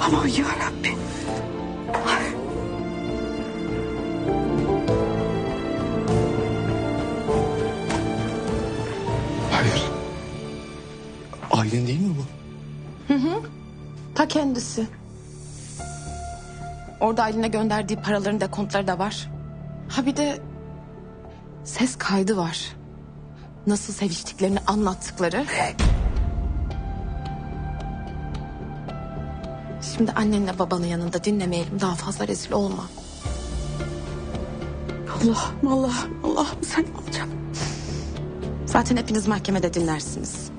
Aman yarabbim. Hayır. Aylin değil mi bu? Ta kendisi. Orada Aylin'e gönderdiği paraların dekontları da var. Ha bir de ses kaydı var. Nasıl seviştiklerini anlattıkları. Şimdi annenle babanın yanında dinlemeyelim. Daha fazla rezil olma. Allah Allah Allah sen alacağım. Zaten hepiniz mahkemede dinlersiniz.